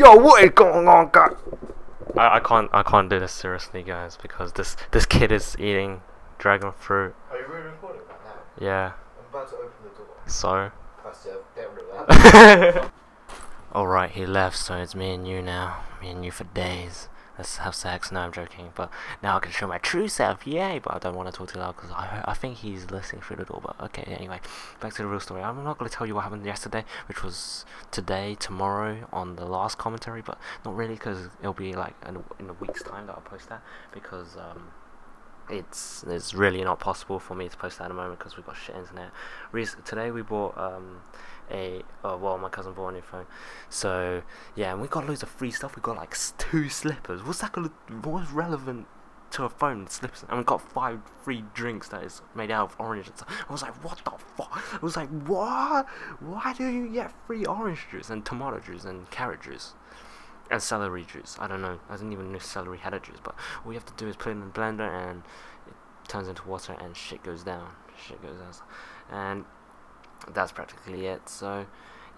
Yo, what is going on, guys? I, I can't I can't do this seriously, guys, because this this kid is eating dragon fruit. Are you really recording right now? Yeah. I'm about to open the door. So. That's it. Get rid of that. Alright, he left, so it's me and you now. Me and you for days. Let's have sex. No, I'm joking. But now I can show my true self. Yay! But I don't want to talk too loud because I, I think he's listening through the door. But okay, anyway. Back to the real story. I'm not going to tell you what happened yesterday, which was today, tomorrow, on the last commentary. But not really because it'll be like in, in a week's time that I'll post that. Because, um, it's it's really not possible for me to post that at the moment because we've got shit internet. Rec- today we bought um, a uh, well my cousin bought a new phone, so yeah, and we got loads of free stuff. We got like two slippers. What's that gonna? What's relevant to a phone? Slippers, and we got five free drinks that is made out of orange. And stuff. I was like, what the fuck? I was like, what? Why do you get free orange juice and tomato juice and carrot juice? and celery juice. I don't know. I didn't even know celery had a juice, but all you have to do is put it in the blender and it turns into water and shit goes down. Shit goes down. And that's practically it. So,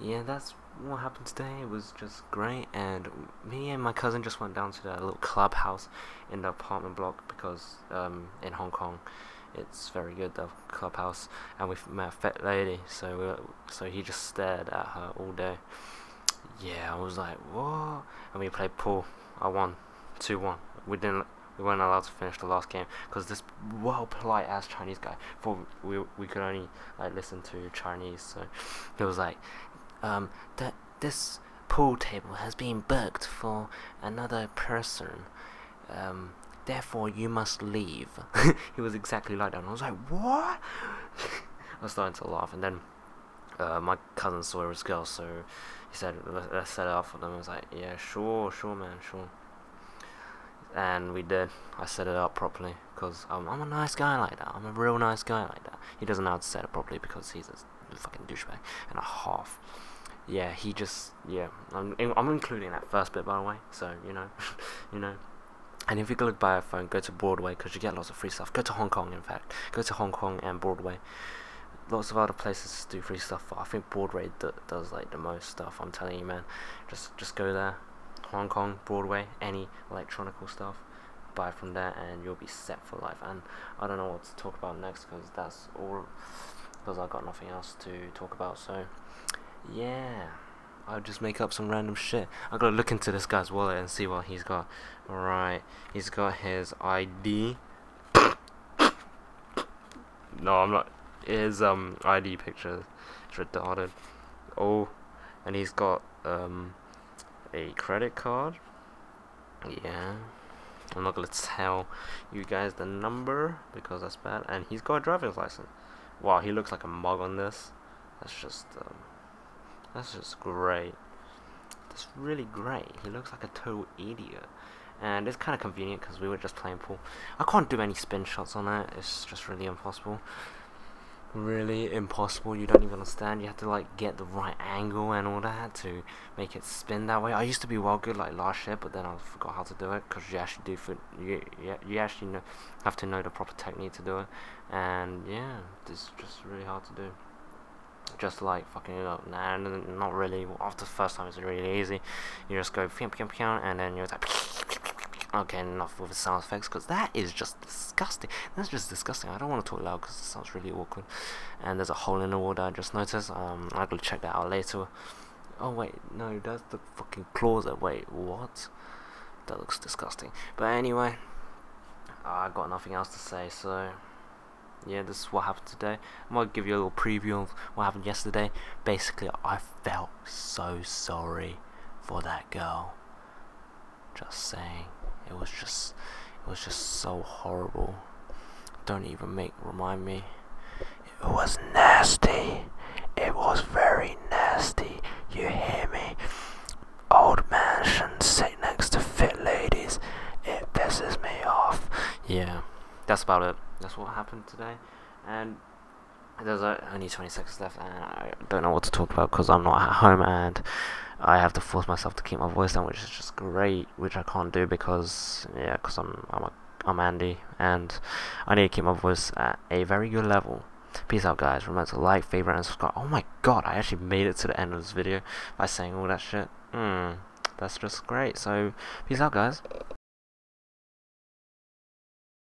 yeah, that's what happened today. It was just great. And me and my cousin just went down to the little clubhouse in the apartment block because um, in Hong Kong. It's very good, the clubhouse, and we met a fat lady. So, we were, so he just stared at her all day yeah, I was like, what? And we played pool. I won, two one. We didn't. We weren't allowed to finish the last game because this well polite ass Chinese guy for we we could only like listen to Chinese. So he was like, um, that this pool table has been booked for another person. Um, therefore you must leave. he was exactly like that. And I was like, what? I was starting to laugh, and then uh, my cousin saw his girl, so he said, let's set it up for them. I was like, yeah, sure, sure, man, sure. And we did. I set it up properly because I'm, I'm a nice guy like that. I'm a real nice guy like that. He doesn't know how to set it properly because he's a fucking douchebag and a half. Yeah, he just yeah. I'm I'm including that first bit by the way. So you know, you know. And if you go look buy a phone, go to Broadway because you get lots of free stuff. Go to Hong Kong, in fact. Go to Hong Kong and Broadway lots of other places do free stuff. I think Broadway does like the most stuff. I'm telling you, man. Just just go there, Hong Kong, Broadway, any electronical stuff, buy from there, and you'll be set for life. And I don't know what to talk about next because that's all. Because I've got nothing else to talk about. So yeah. I'll just make up some random shit. I gotta look into this guy's wallet and see what he's got. Alright, he's got his ID. no, I'm not his um ID picture is retarded. Oh, and he's got um a credit card. Yeah, I'm not gonna tell you guys the number because that's bad. And he's got a driver's license. Wow, he looks like a mug on this. That's just um, that's just great. That's really great. He looks like a total idiot. And it's kind of convenient because we were just playing pool. I can't do any spin shots on that. It's just really impossible really impossible. You don't even understand. You have to like get the right angle and all that to make it spin that way. I used to be well good like last year, but then I forgot how to do it because you actually do for you, you actually know, have to know the proper technique to do it. And yeah, it's just really hard to do. Just like fucking it up. nah, not really. After the first time, it's really easy. You just go pew, and then you're like. Okay, enough with the sound effects because that is just disgusting. That's just disgusting. I don't want to talk loud because it sounds really awkward. And there's a hole in the wall that I just noticed. Um, I will check that out later. Oh wait, no, that's the fucking closet. Wait, what? That looks disgusting. But anyway, I got nothing else to say. So yeah, this is what happened today. I'm gonna give you a little preview of what happened yesterday. Basically, I felt so sorry for that girl. Just saying. It was just, it was just so horrible. Don't even make remind me. It was nasty. It was very nasty. You hear me? Old man shouldn't sit next to fit ladies. It pisses me off. Yeah, that's about it. That's what happened today. And there's only 20 seconds left, and I don't know what to talk about because I'm not at home and I have to force myself to keep my voice down, which is just great, which I can't do because yeah, because I'm I'm a, I'm Andy, and I need to keep my voice at a very good level. Peace out, guys. Remember to like, favorite, and subscribe. Oh my god, I actually made it to the end of this video by saying all that shit. Hmm, that's just great. So peace out, guys.